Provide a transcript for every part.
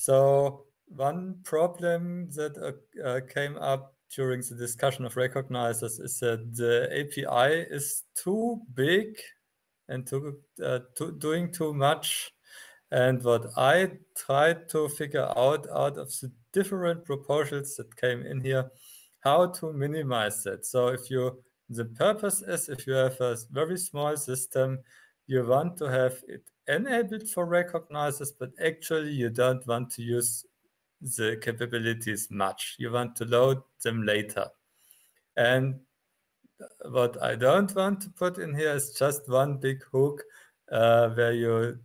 So one problem that uh, uh, came up during the discussion of recognizers is that the API is too big and too, uh, too, doing too much. And what I tried to figure out out of the different proposals that came in here, how to minimize that. So if you, the purpose is if you have a very small system, you want to have it enabled for recognizers, but actually you don't want to use the capabilities much. You want to load them later. And what I don't want to put in here is just one big hook uh, where you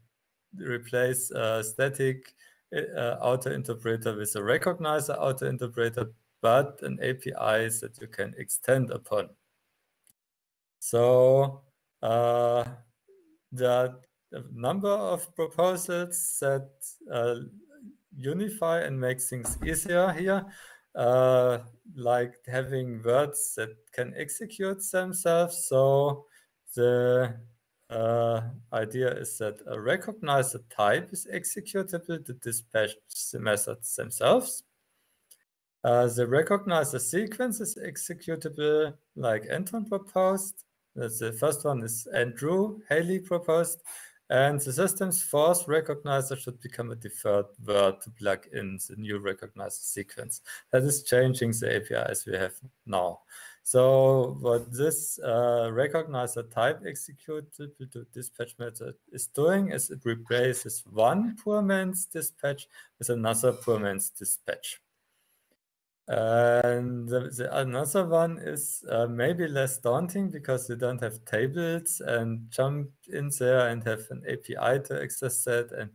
replace a static uh, outer interpreter with a recognizer outer interpreter, but an API that you can extend upon. So a number of proposals that uh, unify and make things easier here, uh, like having words that can execute themselves. So the uh, idea is that a recognizer type is executable to dispatch the methods themselves. Uh, the recognizer sequence is executable like Anton proposed. That's the first one is Andrew Haley proposed. And the system's forth recognizer should become a deferred word to plug in the new recognizer sequence. That is changing the API as we have now. So what this uh, recognizer type executable to dispatch method is doing is it replaces one poor man's dispatch with another poor man's dispatch. And the, the another one is uh, maybe less daunting because you don't have tables and jump in there and have an API to access that. And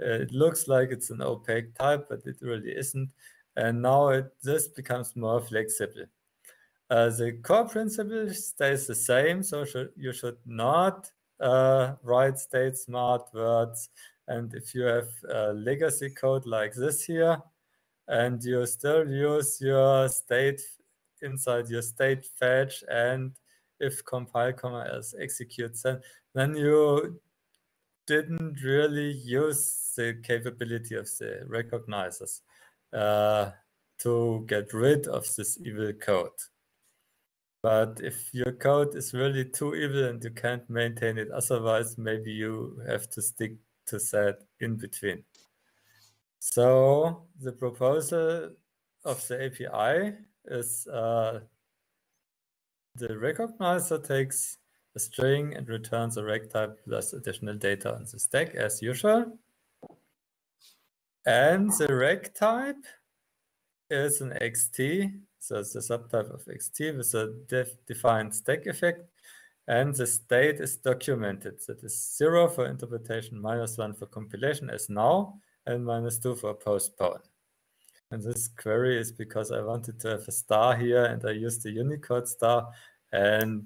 uh, it looks like it's an opaque type, but it really isn't. And now it, this becomes more flexible. Uh, the core principle stays the same, so sh you should not uh, write state smart words. And if you have legacy code like this here, and you still use your state inside your state fetch and if compile comma else executes then then you didn't really use the capability of the recognizers uh, to get rid of this evil code. But if your code is really too evil and you can't maintain it otherwise, maybe you have to stick to that in between. So the proposal of the API is uh, the recognizer takes a string and returns a rec type plus additional data on the stack as usual. And the rec type is an XT, so it's a subtype of XT with a def defined stack effect. And the state is documented. That is zero for interpretation, minus one for compilation as now, and minus 2 for postpone. And this query is because I wanted to have a star here and I used the Unicode star and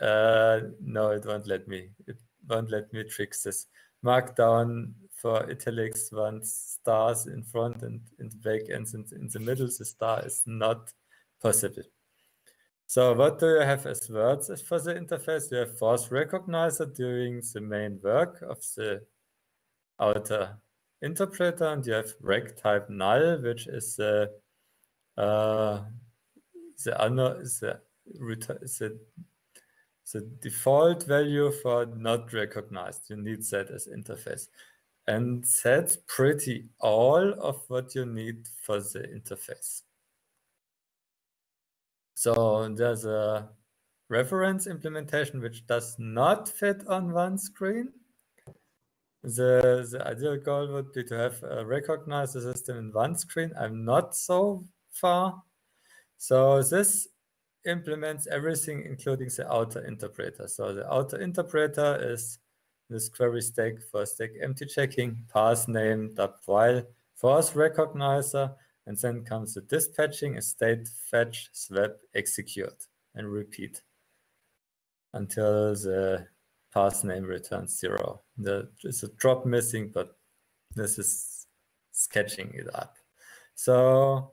uh, no, it won't let me. It won't let me trick this. Markdown for italics wants stars in front and in the back and in, the middle, the star is not possible. So what do you have as words for the interface? You have forth recognizer doing the main work of the outer interpreter and you have rec type null, which is the uh, the, the, the, the default value for not recognized. You need that as interface. And that's pretty all of what you need for the interface. So there's a reference implementation which does not fit on one screen. The, the ideal goal would be to have a recognize the system in one screen. I'm not so far. So this implements everything, including the outer interpreter. So the outer interpreter is this query stack for stack empty checking, parse name, dup while, forth recognizer, and then comes the dispatching, a state fetch, swap, execute, and repeat until the parse name returns zero. There's a drop missing, but this is sketching it up. So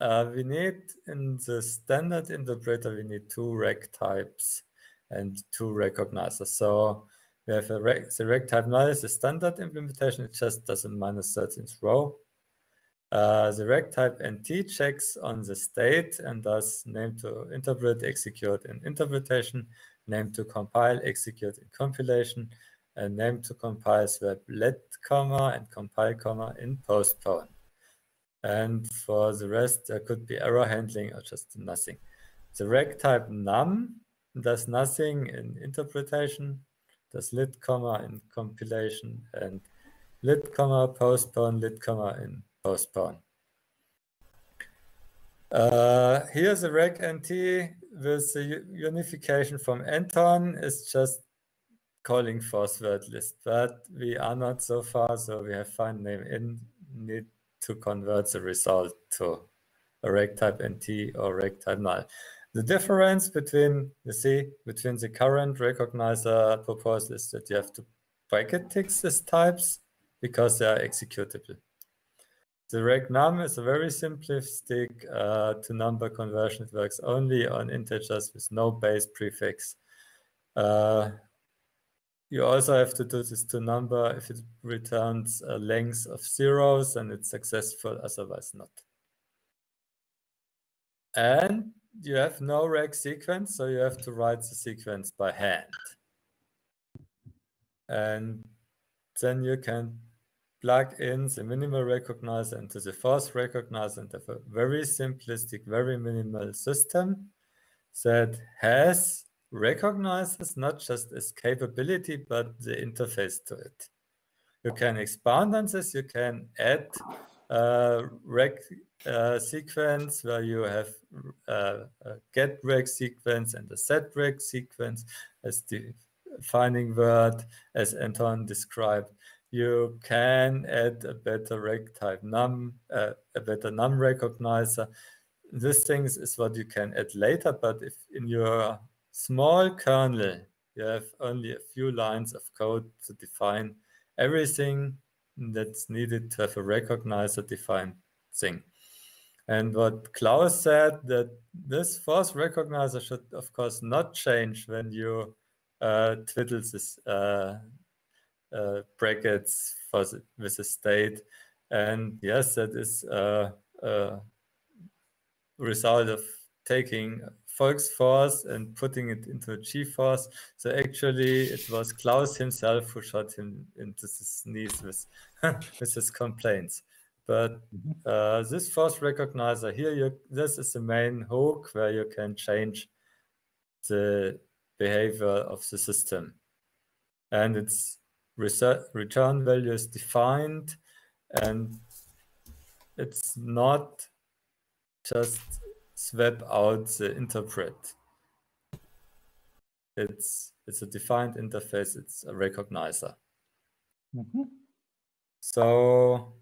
uh, we need in the standard interpreter, we need two rec types and two recognizers. So we have a rec, the rec type null is the standard implementation. It just does a minus 13 throw. Uh, the rec type NT checks on the state and does name to interpret, execute in interpretation, name to compile, execute in compilation, and name to compile swap lit comma and compile comma in postpone. And for the rest, there could be error handling or just nothing. The rec type num does nothing in interpretation, does lit comma in compilation, and lit comma postpone, lit comma in postpone. Uh, here's a rec NT with the unification from Anton is just calling forth word list, but we are not so far, so we have find name in need to convert the result to a rec type NT or rec type null. The difference between, you see, between the current recognizer proposal is that you have to bracket tick these types because they are executable. The rec num is a very simplistic uh, to number conversion. It works only on integers with no base prefix. Uh, you also have to do this to number. If it returns a length of zeros, and it's successful, otherwise not. And you have no rec sequence, so you have to write the sequence by hand. And then you can plug in the minimal recognizer into the forth recognizer and have a very simplistic, very minimal system that has recognizes not just its capability, but the interface to it. You can expand on this, you can add a rec uh, sequence where you have uh, a get rec sequence and a set rec sequence as the defining word, as Anton described you can add a better rec type num, uh, a better num recognizer. This things is what you can add later, but if in your small kernel, you have only a few lines of code to define everything that's needed to have a recognizer defined thing. And what Klaus said that this forth recognizer should, of course, not change when you uh, twiddle this uh, uh, brackets for the, with the state. And yes, that is a, a result of taking volksFORTH and putting it into Gforth. So actually, it was Klaus himself who shot him into his knees with, with his complaints. But mm-hmm. uh, this forth recognizer here, you, this is the main hook where you can change the behavior of the system. And it's return value is defined and it's not just swap out the interpret. It's it's a defined interface, it's a recognizer. Mm -hmm. So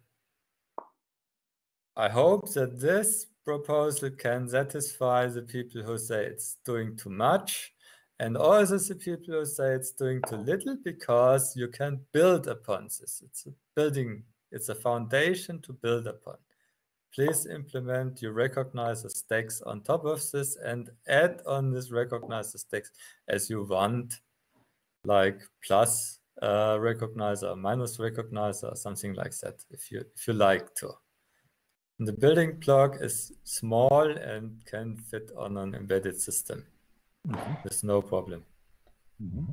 I hope that this proposal can satisfy the people who say it's doing too much and also the people say it's doing too little because you can build upon this. It's a building, it's a foundation to build upon. Please implement your recognizer stacks on top of this and add on this recognizer stacks as you want, like plus uh, recognizer, minus recognizer, something like that, if you if you like to. And the building block is small and can fit on an embedded system. Mm-hmm. There's no problem. Mm-hmm.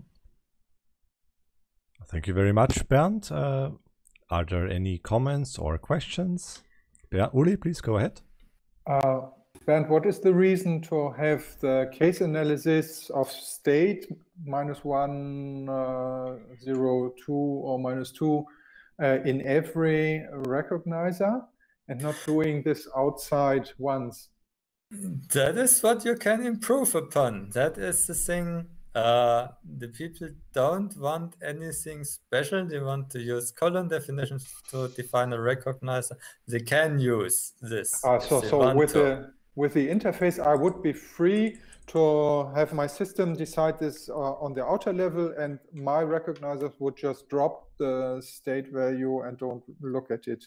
Thank you very much, Bernd. Uh, are there any comments or questions? Yeah, Uli, please go ahead. Uh, Bernd, what is the reason to have the case analysis of state minus one, uh, zero, two, or minus two uh, in every recognizer and not doing this outside once? That is what you can improve upon. That is the thing. Uh, the people don't want anything special. They want to use colon definitions to define a recognizer. They can use this. Uh, so so with to. the with the interface, I would be free to have my system decide this uh, on the outer level, and my recognizers would just drop the state value and don't look at it.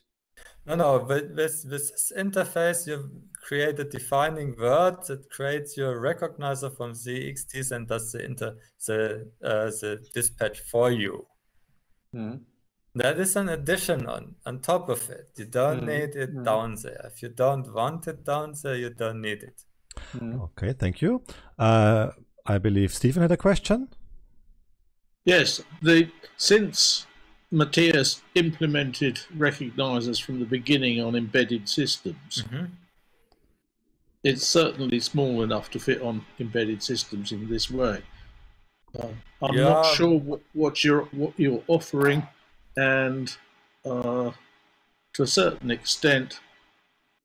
No, no, with, with, with this interface, you create a defining word that creates your recognizer from the XTs and does the inter the uh, the dispatch for you. Mhm. That is an addition on, on top of it. You don't Mhm. need it Mhm. down there. If you don't want it down there, you don't need it. Mhm. Okay, thank you. Uh, I believe Stephen had a question. Yes, the since Matthias implemented recognizers from the beginning on embedded systems, Mhm. it's certainly small enough to fit on embedded systems in this way. Uh, I'm not sure what, what you're what you're offering, and uh, to a certain extent,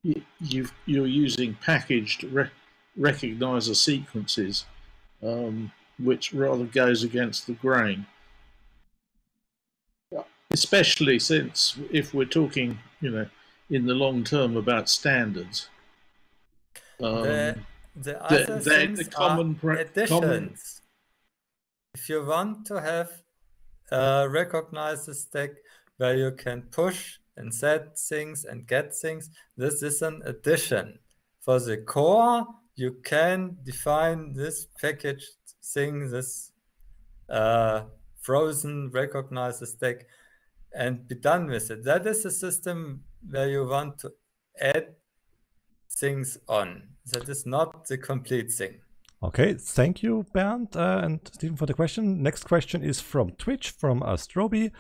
you, you've, you're using packaged re- recognizer sequences, um, which rather goes against the grain. Especially since, if we're talking, you know, in the long term about standards, um, the, the the- other the- things the common are additions. common- If you want to have a recognizer stack where you can push and set things and get things, this is an addition. For the core, you can define this packaged thing, this uh, frozen recognizer stack, and be done with it. That is a system where you want to add things on. That is not the complete thing. Okay, thank you, Bernd uh, and Stephen, for the question. Next question is from Twitch, from Astrobi.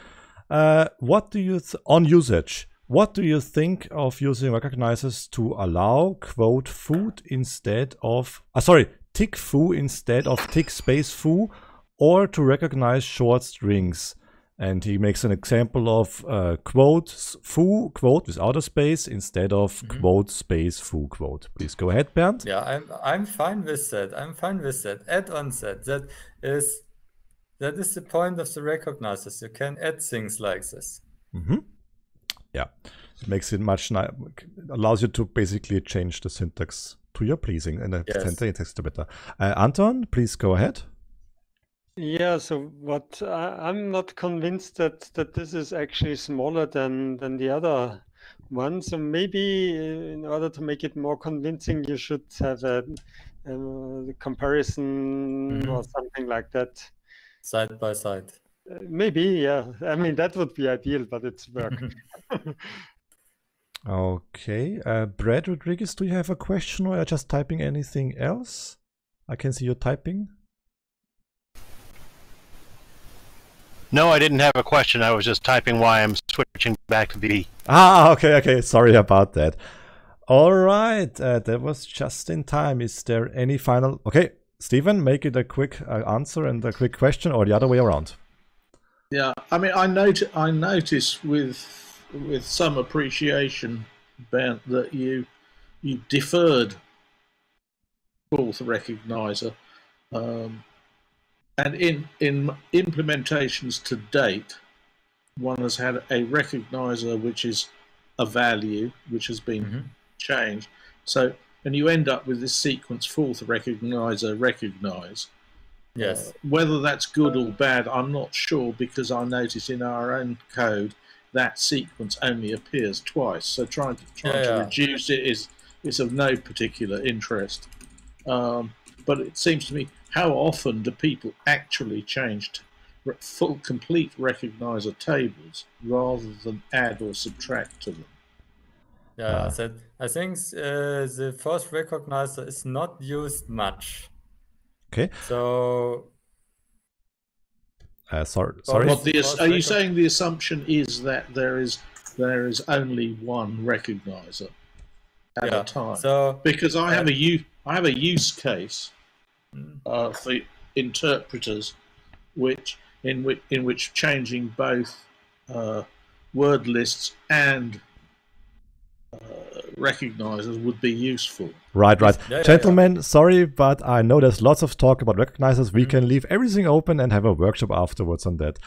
Uh, what do you on usage? What do you think of using recognizers to allow quote food instead of uh, sorry tick foo instead of tick space foo, or to recognize short strings? And he makes an example of uh, quote foo quote without a space instead of Mhm. quote space foo quote. Please go ahead, Bernd. Yeah, I'm I'm fine with that. I'm fine with that. Add on that. That is that is the point of the recognizers. You can add things like this. Mm -hmm. Yeah, it makes it much allows you to basically change the syntax to your pleasing and the Yes. syntax to better. Uh, Anton, please go ahead. Yeah, so what I, I'm not convinced that that this is actually smaller than than the other one. So maybe uh, in order to make it more convincing, you should have a, a comparison or Mhm. something like that. Side by side. Uh, maybe, yeah. I mean, that would be ideal, but it's work. Okay, uh, Brad Rodriguez, do you have a question or are you just typing anything else? I can see you're typing. No, I didn't have a question. I was just typing why I'm switching back to the Ah, okay, okay. Sorry about that. All right, uh, that was just in time. Is there any final? Okay, Stephen, make it a quick uh, answer and a quick question, or the other way around. Yeah, I mean, I note I notice with with some appreciation, Bernd, that you you deferred forth recognizer, um, and in in implementations to date, one has had a recognizer which is a value which has been Mhm. changed. So, and you end up with this sequence forth recognizer recognize. Yes. Uh, whether that's good or bad, I'm not sure because I notice in our own code that sequence only appears twice. So trying to trying Yeah, to yeah. reduce it is is of no particular interest. Um, but it seems to me, how often do people actually change to re- full complete recognizer tables rather than add or subtract to them? Yeah, Ah. that I think uh, the first recognizer is not used much. Okay. So Uh, sorry, sorry. what- What the, First are you saying the assumption is that there is there is only one recognizer at yeah. a time? So because I have a u- I have a use case. Uh, for interpreters, which in which in which changing both uh, word lists and uh, recognizers would be useful. Right, right. Yeah, yeah, Gentlemen, sorry, but I know there's lots of talk about recognizers. We Mhm. can leave everything open and have a workshop afterwards on that.